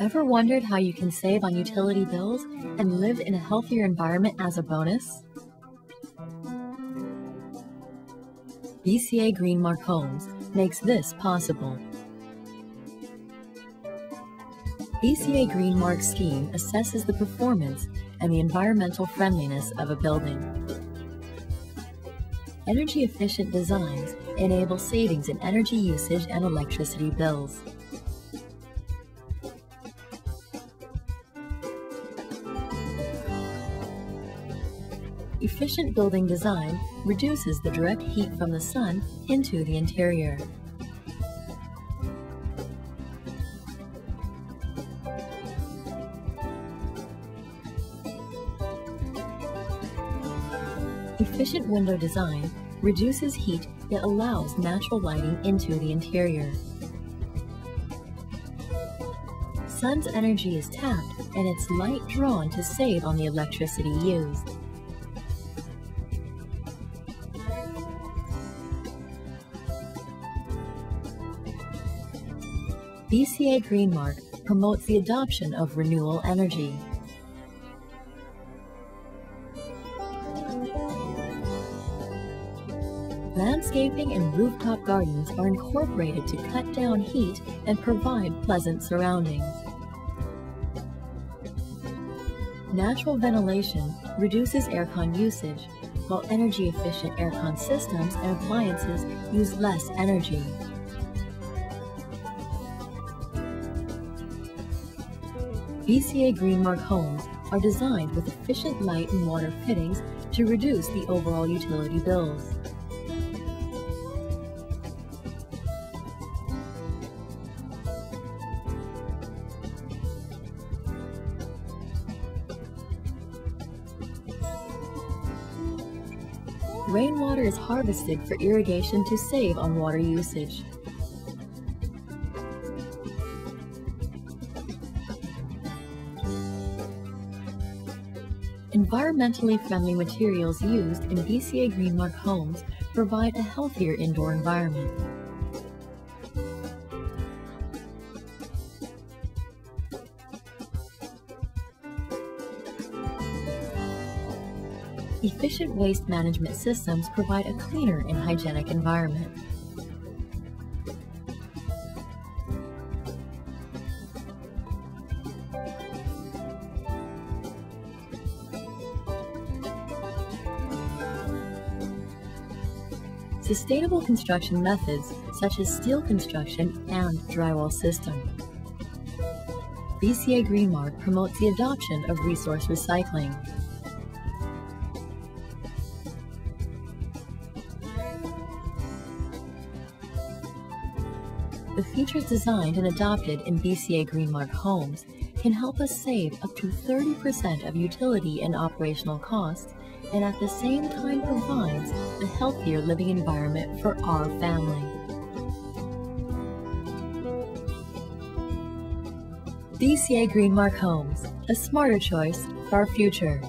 Ever wondered how you can save on utility bills and live in a healthier environment as a bonus? BCA Green Mark Homes makes this possible. BCA Green Mark scheme assesses the performance and the environmental friendliness of a building. Energy efficient designs enable savings in energy usage and electricity bills. Efficient building design reduces the direct heat from the sun into the interior. Efficient window design reduces heat yet allows natural lighting into the interior. Sun's energy is tapped and its light drawn to save on the electricity used. BCA Green Mark promotes the adoption of renewable energy. Landscaping and rooftop gardens are incorporated to cut down heat and provide pleasant surroundings. Natural ventilation reduces aircon usage, while energy-efficient aircon systems and appliances use less energy. BCA Green Mark homes are designed with efficient light and water fittings to reduce the overall utility bills. Rainwater is harvested for irrigation to save on water usage. Environmentally friendly materials used in BCA Green Mark homes provide a healthier indoor environment. Efficient waste management systems provide a cleaner and hygienic environment. Sustainable construction methods such as steel construction and drywall system. BCA Green Mark promotes the adoption of resource recycling. The features designed and adopted in BCA Green Mark homes can help us save up to 30% of utility and operational costs and at the same time provides a healthier living environment for our family. BCA Green Mark Homes, a smarter choice for our future.